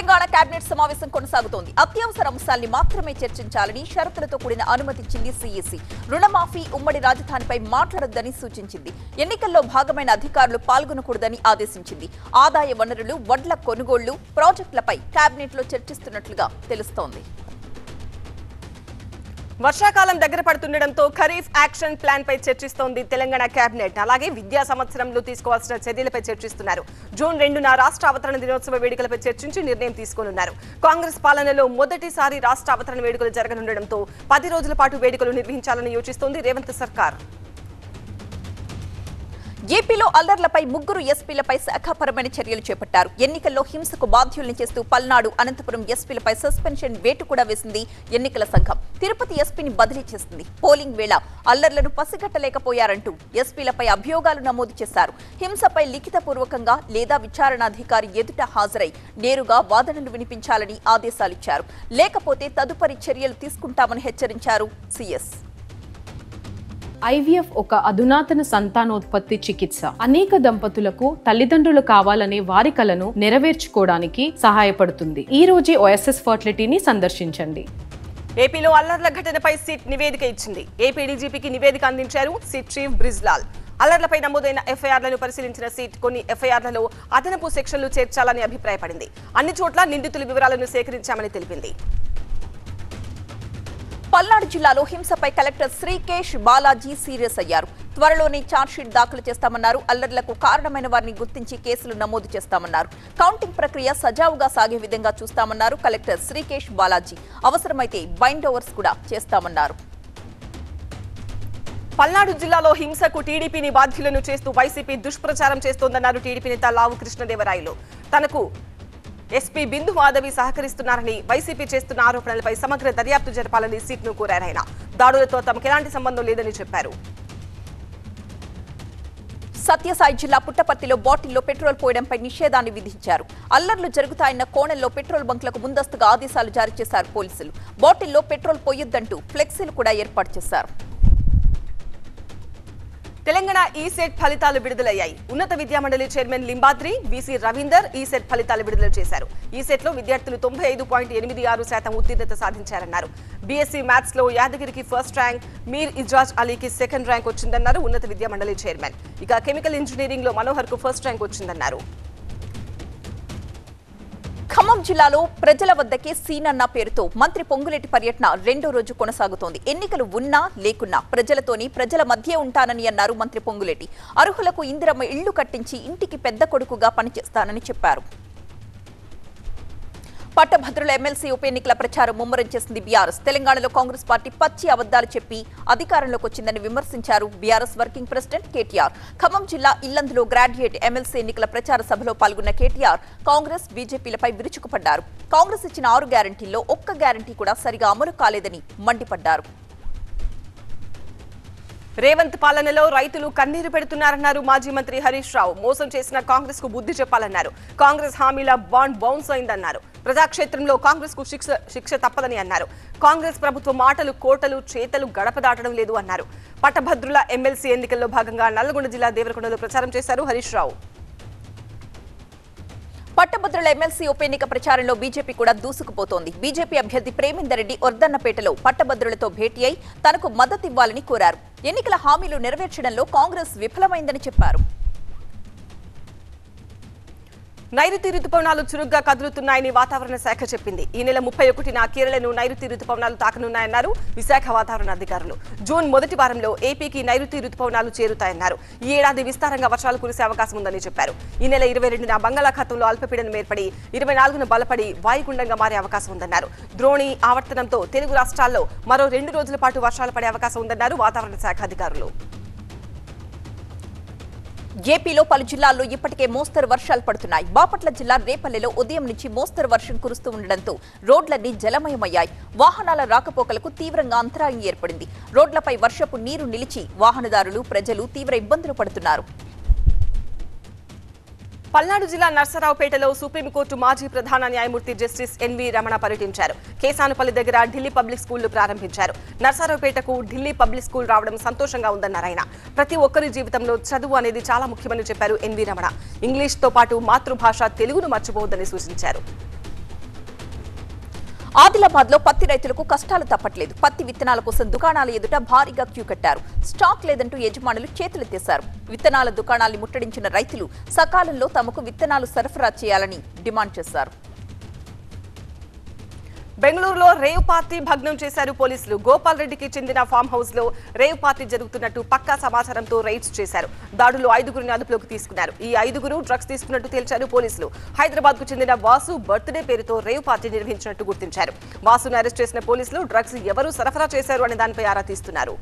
Telangana cabinet సమావేశం కొనసాగుతోంది. అత్యవసర అంశాల్ని మాత్రమే చర్చించాలని షరతులతో కూడిన అనుమతిచ్చింది సీఈసీ రుణమాఫీ ఉమ్మడి రాజధానిపై మాట్లాడొద్దని సూచించింది. ఎన్నికల్లో భాగమైన అధికారులు పాల్గొనకూడదని ఆదేశించింది. ఆదాయ వనరులు వడ్ల కొనుగోళ్ళు ప్రాజెక్టులపై కేబినెట్లో చర్చిస్తున్నట్లుగా తెలుస్తోంది. వర్షాకాలం దగ్గర పడుతుండటంతో ఖరీఫ్ యాక్షన్ ప్లాన్ పై చర్చిస్తోంది తెలంగాణ కేబినెట్ అలాగే విద్యా సంవత్సరంలో తీసుకోవాల్సిన చర్యలపై చర్చిస్తున్నారు. జూన్ రెండున రాష్ట్ర అవతరణ దినోత్సవ వేడుకలపై చర్చించి నిర్ణయం తీసుకోనున్నారు. కాంగ్రెస్ పాలనలో మొదటిసారి రాష్ట్ర అవతరణ వేడుకలు జరగనుండటంతో పది రోజుల పాటు వేడుకలు నిర్వహించాలని యోచిస్తోంది రేవంత్ సర్కార్. ఏపీలో అల్లర్లపై ముగ్గురు ఎస్పీలపై శాఖాపరమైన చర్యలు చేపట్టారు. ఎన్నికల్లో హింసకు బాధ్యుల్ని చేస్తూ పల్నాడు అనంతపురం ఎస్పీలపై సస్పెన్షన్ వేటు కూడా వేసింది ఎన్నికల సంఘం. తిరుపతి ఎస్పీని బదిలీ చేసింది. పోలింగ్ వేళ అల్లర్లను పసిగట్టలేకపోయారంటూ ఎస్పీలపై అభియోగాలు నమోదు చేశారు. హింసపై లిఖితపూర్వకంగా లేదా విచారణాధికారి ఎదుట హాజరై నేరుగా వాదనలు వినిపించాలని ఆదేశాలిచ్చారు. లేకపోతే తదుపరి చర్యలు తీసుకుంటామని హెచ్చరించారు సీఎస్. ఐవీఎఫ్ ఒక అధునాతన సంతానోత్పత్తి చికిత్స. అనేక దంపతులకు తల్లిదండ్రులు కావాలనే వారి కలను నెరవేర్చుకోవడానికి సహాయపడుతుంది. ఈ రోజే ఓఎస్ఎస్ ఫర్టిలిటీని సందర్శించండి. ఏపీలో అల్లర్ల ఘటనపై సిట్ నివేదిక ఇచ్చింది. ఏపీ డీజీపీకి నివేదిక అందించారు సిట్ చీఫ్ బ్రిజ్లాల్. అల్లర్లపై నమోదైన ఎఫ్ఐఆర్లను పరిశీలించిన సీట్ కొన్ని ఎఫ్ఐఆర్లలో అదనపు సెక్షన్లు చేర్చాలని అభిప్రాయపడింది. అన్ని చోట్ల నిందితుల వివరాలను సేకరించామని తెలిపింది. పల్నాడు జిల్లాలో హింసపై కలెక్టర్ శ్రీకేష్ బాలాజీ సీరియస్ అయ్యారు. త్వరలోనే ఛార్జ్షీట్ దాఖలు చేస్తామన్నారు. అల్లర్లకు కారణమైన వారిని గుర్తించి కేసులు నమోదు చేస్తామన్నారు. కౌంటింగ్ ప్రక్రియ సజావుగా సాగే విధంగా చూస్తామన్నారు కలెక్టర్ శ్రీకేష్ బాలాజీ. అవసరమైతే బైండ్ ఓవర్స్ కూడా చేస్తామన్నారు. పల్నాడు జిల్లాలో హింసకు టీడీపీని బాధ్యులను చేస్తూ వైసీపీ దుష్ప్రచారం చేస్తోందన్నారు టీడీపీ నేత లావు కృష్ణదేవరాయలు. తనకు ఎస్పీ బిందు మాధవి సహకరిస్తున్నారని వైసీపీ చేస్తున్న ఆరోపణలపై సమగ్ర దర్యాప్తు జరపాలని సీట్ను కోరారు ఆయన. దాడులతో తమకు ఎలాంటి సంబంధం లేదని చెప్పారు. సత్యసాయి జిల్లా పుట్టపర్తిలో బాటిల్లో పెట్రోల్ పోయడంపై నిషేధాన్ని విధించారు. అల్లర్లు జరుగుతాయన్న కోణంలో పెట్రోల్ బంక్లకు ముందస్తుగా ఆదేశాలు జారీ చేశారు పోలీసులు. బాటిల్లో పెట్రోల్ పోయొద్దంటూ ఫ్లెక్సీలు కూడా ఏర్పాటు చేశారు. తెలంగాణ ఈసెట్ ఫలితాలు విడుదలయ్యాయి. ఉన్నత విద్యామండలి chairman Limbadri BC Ravinder ECET ఫలితాలు విడుదల చేశారు. ఈసెట్లో విద్యార్థులు తొంభై ఐదు పాయింట్ ఎనిమిది ఆరు శాతం ఉత్తీర్ణత సాధించారన్నారు. బీఎస్సీ మ్యాథ్స్లో యాదగిరికి ఫస్ట్ ర్యాంక్ మీర్ ఇజాజ్ అలీకి సెకండ్ ర్యాంక్ వచ్చిందన్నారు ఉన్నత విద్యామండలి చైర్మన్. ఇక కెమికల్ ఇంజనీరింగ్లో మనోహర్కు ఫస్ట్ ర్యాంక్ వచ్చిందన్నారు. ఖమ్మం జిల్లాలో ప్రజల వద్దకే సీనన్న పేరుతో మంత్రి పొంగులేటి పర్యటన రెండో రోజు కొనసాగుతోంది. ఎన్నికలు ఉన్నా లేకున్నా ప్రజలతోని ప్రజల మధ్య ఉంటానని అన్నారు మంత్రి పొంగులేటి. అర్హులకు ఇందిరమ్మ ఇళ్ళు కట్టించి ఇంటికి పెద్ద కొడుకుగా పనిచేస్తానని చెప్పారు. పట్టభద్రుల ఎమ్మెల్సీ ఉప ఎన్నికల ప్రచారం ముమ్మరం చేసింది బీఆర్ఎస్. తెలంగాణలో కాంగ్రెస్ పార్టీ పచ్చి అబద్దాలు చెప్పి అధికారంలోకి వచ్చిందని విమర్శించారు BRS working president KTR. Khammam జిల్లా ఇల్లందులో గ్రాడ్యుయేట్ ఎమ్మెల్సీ ఎన్నికల ప్రచార సభలో పాల్గొన్న కేటీఆర్ కాంగ్రెస్ బీజేపీలపై విరుచుకుపడ్డారు. కాంగ్రెస్ ఇచ్చిన ఆరు గ్యారంటీల్లో ఒక్క గ్యారంటీ కూడా సరిగా అమలు కాలేదని మండిపడ్డారు. రేవంత్ పాలనలో రైతులు కన్నీరు పెడుతున్నారన్నారు మాజీ మంత్రి హరీష్ రావు. మోసం చేసిన కాంగ్రెస్కు బుద్ధి చెప్పాలన్నారు. కాంగ్రెస్ హామీల బాండ్ బౌన్స్ అయిందన్నారు. ప్రజాక్షేత్రంలో కాంగ్రెస్కు శిక్ష శిక్ష తప్పదని అన్నారు. కాంగ్రెస్ ప్రభుత్వ మాటలు కోటలు చేతలు గడప దాటడం లేదు అన్నారు. పట్టభద్రుల ఎమ్మెల్సీ ఎన్నికల్లో భాగంగా నల్గొండ జిల్లా దేవరకొండలో ప్రచారం చేశారు హరీష్ రావు. పట్టభద్రుల ఎమ్మెల్సీ ఉప ఎన్నిక ప్రచారంలో బీజేపీ కూడా దూసుకుపోతోంది. బీజేపీ అభ్యర్థి ప్రేమేందర్ రెడ్డి ఒర్దన్నపేటలో పట్టభద్రులతో భేటీ అయి తనకు మద్దతివ్వాలని కోరారు. ఎన్నికల హామీలు నెరవేర్చడంలో కాంగ్రెస్ విఫలమైందని చెప్పారు. నైరుతి రుతుపవనాలు చురుగ్గా కదులుతున్నాయని వాతావరణ శాఖ చెప్పింది. ఈ నెల ముప్పై ఒకటిన కేరళను నైరుతి రుతుపవనాలు తాకనున్నాయన్నారు విశాఖ వాతావరణ అధికారులు. జూన్ మొదటి వారంలో ఏపీకి నైరుతి రుతుపవనాలు చేరుతాయన్నారు. ఈ ఏడాది విస్తారంగా వర్షాలు కురిసే అవకాశం ఉందని చెప్పారు. ఈ నెల ఇరవై రెండున బంగాళాఖాతంలో అల్పపీడనం ఏర్పడి ఇరవై నాలుగున బలపడి వాయుగుండంగా మారే అవకాశం ఉందన్నారు. ద్రోణి ఆవర్తనంతో తెలుగు రాష్ట్రాల్లో మరో రెండు రోజుల పాటు వర్షాలు పడే అవకాశం ఉందన్నారు వాతావరణ శాఖ అధికారులు. ఏపీలో పలు జిల్లాల్లో ఇప్పటికే మోస్తరు వర్షాలు పడుతున్నాయి. బాపట్ల జిల్లా రేపల్లెలో ఉదయం నుంచి మోస్తరు వర్షం కురుస్తూ ఉండడంతో రోడ్లన్నీ జలమయమయ్యాయి. వాహనాల రాకపోకలకు తీవ్రంగా అంతరాయం ఏర్పడింది. రోడ్లపై వర్షపు నీరు నిలిచి వాహనదారులు ప్రజలు తీవ్ర ఇబ్బందులు పడుతున్నారు. పల్నాడు జిల్లా నర్సరావుపేటలో సుప్రీంకోర్టు మాజీ ప్రధాన న్యాయమూర్తి జస్టిస్ ఎన్వి రమణ పర్యటించారు. కేసానుపల్లి దగ్గర ఢిల్లీ పబ్లిక్ స్కూళ్ళు ప్రారంభించారు. నర్సరావుపేటకు ఢిల్లీ పబ్లిక్ స్కూల్ రావడం సంతోషంగా ఉందన్నారు ఆయన. ప్రతి ఒక్కరి జీవితంలో చదువు అనేది చాలా ముఖ్యమని చెప్పారు ఎన్వి రమణ. ఇంగ్లీష్తో పాటు మాతృభాష తెలుగును మర్చిపోవద్దని సూచించారు. ఆదిలాబాద్లో పత్తి రైతులకు కష్టాలు తప్పట్లేదు. పత్తి విత్తనాల కోసం దుకాణాల ఎదుట భారీగా క్యూ కట్టారు. స్టాక్ లేదంటూ యజమానులు చేతులెత్తేశారు విత్తనాల దుకాణాల్ని ముట్టడించిన రైతులు సకాలంలో తమకు విత్తనాలు సరఫరా చేయాలని డిమాండ్ చేశారు. బెంగళూరులో రేవ్ పార్టీ భగ్నం చేశారు పోలీసులు. గోపాల్ రెడ్డికి చెందిన ఫామ్ హౌస్లో రేవ్ పార్టీ జరుగుతున్నట్టు పక్కా సమాచారంతో రైడ్స్ చేశారు. దాడులు ఐదుగురిని అదుపులోకి తీసుకున్నారు. ఈ ఐదుగురు డ్రగ్స్ తీసుకున్నట్టు తేల్చారు పోలీసులు. హైదరాబాద్కు చెందిన వాసు బర్త్డే పేరుతో రేవ్ పార్టీ నిర్వహించినట్టు గుర్తించారు. వాసును అరెస్ట్ చేసిన పోలీసులు డ్రగ్స్ ఎవరు సరఫరా చేశారు అనే దానిపై ఆరా తీస్తున్నారు.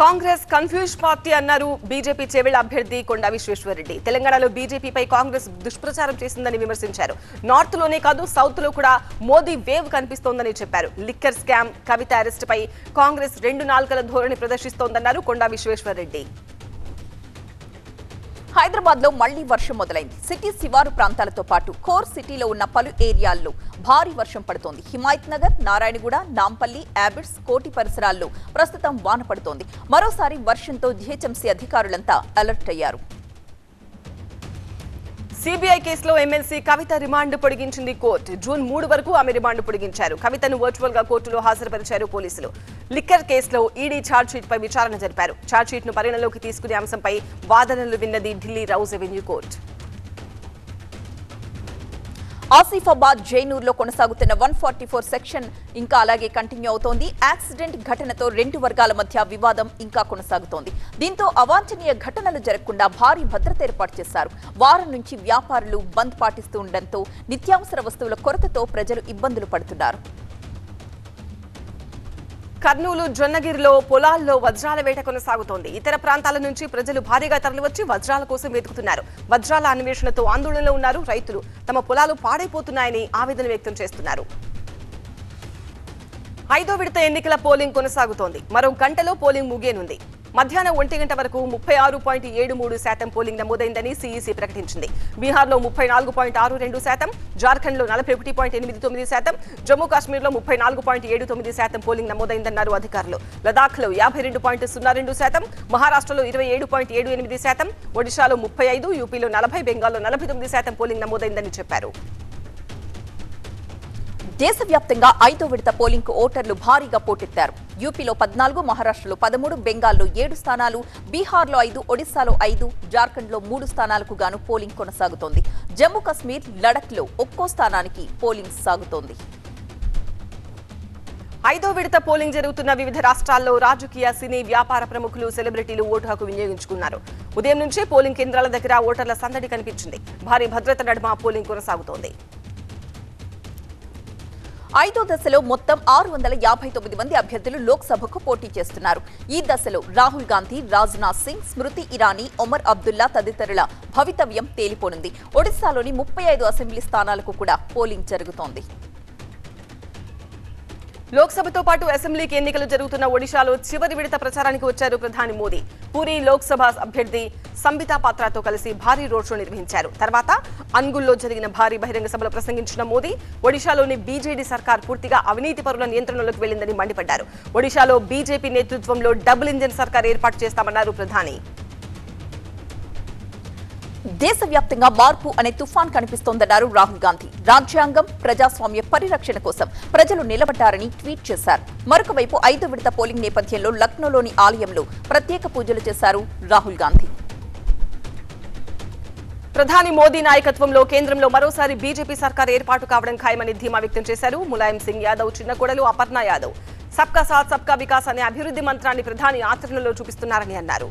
కాంగ్రెస్ కన్ఫ్యూజ్ పార్టీ అన్నారు. బీజేపీ చెవిళ అభ్యర్థి కొండా విశ్వేశ్వరరెడ్డి. తెలంగాణలో బీజేపీపై కాంగ్రెస్ దుష్ప్రచారం చేసిందని విమర్శించారు. నార్త్లోనే కాదు సౌత్లో కూడా మోదీ వేవ్ కనిపిస్తోందని చెప్పారు. లిక్కర్ స్కామ్ కవిత అరెస్ట్ పై కాంగ్రెస్ రెండు నాలుకల ధోరణి ప్రదర్శిస్తోందన్నారు కొండా విశ్వేశ్వరరెడ్డి. హైదరాబాద్లో మళ్ళీ వర్షం మొదలైంది. సిటీ శివారు ప్రాంతాలతో పాటు కోర్ సిటీలో ఉన్న పలు ఏరియాల్లో భారీ వర్షం పడుతోంది. హిమాయత్ నగర్ నారాయణగూడ నాంపల్లి యాబిడ్స్ కోటి పరిసరాల్లో ప్రస్తుతం వాన పడుతోంది. మరోసారి వర్షంతో జీహెచ్ఎంసీ అధికారులంతా అలర్ట్ అయ్యారు. సిబిఐ కేసులో ఎమ్మెల్సీ కవిత రిమాండ్ పొడిగించింది కోర్టు. జూన్ మూడు వరకు ఆమె రిమాండ్ పొడిగించారు. కవితను వర్చువల్గా కోర్టులో హాజరుపరిచారు పోలీసులు. లిక్కర్ కేసులో ఈడీ ఛార్జ్షీట్ పై విచారణ జరిపారు. ఛార్జ్షీట్ను పరిగణలోకి తీసుకునే అంశంపై వాదనలు విన్నది Delhi Rouse Avenue court. Asifabad జైనూర్లో కొనసాగుతున్న వన్ ఫార్టీ ఫోర్ సెక్షన్ ఇంకా అలాగే కంటిన్యూ అవుతోంది. యాక్సిడెంట్ ఘటనతో రెండు వర్గాల మధ్య వివాదం ఇంకా కొనసాగుతోంది. దీంతో అవాంఛనీయ ఘటనలు జరగకుండా భారీ భద్రత ఏర్పాటు చేశారు. వారం నుంచి వ్యాపారులు బంద్ పాటిస్తూ ఉండడంతో నిత్యావసర వస్తువుల కొరతతో ప్రజలు ఇబ్బందులు పడుతున్నారు. కర్నూలు జొన్నగిరిలో పొలాల్లో వజ్రాల వేట కొనసాగుతోంది. ఇతర ప్రాంతాల నుంచి ప్రజలు భారీగా తరలివచ్చి వజ్రాల కోసం వెతుకుతున్నారు. వజ్రాల అన్వేషణతో ఆందోళనలో ఉన్నారు రైతులు. తమ పొలాలు పాడైపోతున్నాయని ఆవేదన వ్యక్తం చేస్తున్నారు. ఐదో విడత ఎన్నికల పోలింగ్ కొనసాగుతోంది. మరో గంటలో పోలింగ్ ముగియనుంది. మధ్యాహ్నం ఒంటి గంట వరకు ముప్పై ఆరు పాయింట్ ఏడు మూడు శాతం పోలింగ్ నమోదైందని సీఈసీ ప్రకటించింది. బీహార్లో ముప్పై నాలుగు పాయింట్ ఆరు రెండు శాతం జార్ఖండ్లో నలభై ఒకటి పాయింట్ ఎనిమిది తొమ్మిది శాతం జమ్మూ కాశ్మీర్లో ముప్పై నాలుగు పాయింట్ ఏడు తొమ్మిది శాతం పోలింగ్ నమోదైందన్నారు అధికారులు. లదాఖ్లో యాభై రెండు పాయింట్ సున్నా రెండు శాతం మహారాష్ట్రలో ఇరవై ఏడు పాయింట్ ఏడు ఎనిమిది శాతం ఒడిశాలో ముప్పై ఐదు యూపీలో నలభై బెంగాల్లో నలభై తొమ్మిది శాతం పోలింగ్ నమోదైందని చెప్పారు. దేశవ్యాప్తంగా ఐదో విడత పోలింగ్కు ఓటర్లు భారీగా పోటెత్తారు. యూపీలో పద్నాలుగు మహారాష్ట్రలో పదమూడు బెంగాల్లో ఏడు స్థానాలు బీహార్లో ఐదు ఒడిశాలో ఐదు జార్ఖండ్లో మూడు స్థానాలకు గాను పోలింగ్ కొనసాగుతోంది. జమ్మూ కశ్మీర్ లడఖ్లో ఒక్కో స్థానానికి పోలింగ్ సాగుతోంది. ఐదో విడత పోలింగ్ జరుగుతున్న వివిధ రాష్ట్రాల్లో రాజకీయ సినీ వ్యాపార ప్రముఖులు సెలబ్రిటీలు ఓటు హక్కు వినియోగించుకున్నారు. ఉదయం నుంచే పోలింగ్ కేంద్రాల దగ్గర ఓటర్ల సందడి కనిపించింది. భారీ భద్రత నడుమ పోలింగ్ కొనసాగుతోంది. ఐదో దశలో మొత్తం ఆరు వందల యాభై తొమ్మిది మంది అభ్యర్థులు లోక్సభకు పోటీ చేస్తున్నారు. ఈ దశలో రాహుల్ గాంధీ రాజ్నాథ్ సింగ్ స్మృతి ఇరానీ ఒమర్ అబ్దుల్లా తదితరుల భవితవ్యం తేలిపోనుంది. ఒడిశాలోని ముప్పై ఐదు అసెంబ్లీ స్థానాలకు కూడా పోలింగ్ జరుగుతోంది. లోక్సభతో పాటు అసెంబ్లీకి ఎన్నికలు జరుగుతున్న ఒడిశాలో చివరి విడత ప్రచారానికి వచ్చారు ప్రధాని మోదీ. పూరి లోక్సభ అభ్యర్థి సంబితా పాత్రతో కలిసి భారీ రోడ్ షో నిర్వహించారు. తర్వాత అన్గుల్లో జరిగిన భారీ బహిరంగ సభలో ప్రసంగించిన మోదీ ఒడిశాలోని బీజేడీ సర్కార్ పూర్తిగా అవినీతి పరుల నియంత్రణలోకి వెళ్ళిందని మండిపడ్డారు. ఒడిశాలో బీజేపీ నేతృత్వంలో డబుల్ ఇంజన్ సర్కార్ ఏర్పాటు చేస్తామన్నారు ప్రధాని. దేశవ్యాప్తంగా మార్పు అనే తుఫాన్ కనిపిస్తోందన్నారు రాహుల్ గాంధీ. రాజ్యాంగం ప్రజాస్వామ్య పరిరక్షణ కోసం ప్రజలు నిలబడ్డారని ట్వీట్ చేశారు. మరొక వైపు ఐదో విడత పోలింగ్ నేపథ్యంలో లక్నోలోని ఆలయంలో ప్రత్యేక పూజలు చేశారు రాహుల్ గాంధీ. ప్రధాని మోదీ నాయకత్వంలో కేంద్రంలో మరోసారి బీజేపీ సర్కార్ ఏర్పాటు కావడం ఖాయమని ధీమా వ్యక్తం చేశారు. ములాయం సింగ్ యాదవ్ చిన్న కొడలు అపర్ణ యాదవ్. సబ్కా సాత్ సబ్కా వికాస్ అనే అభివృద్ధి మంత్రాన్ని ప్రధాని ఆచరణలో చూపిస్తున్నారని అన్నారు.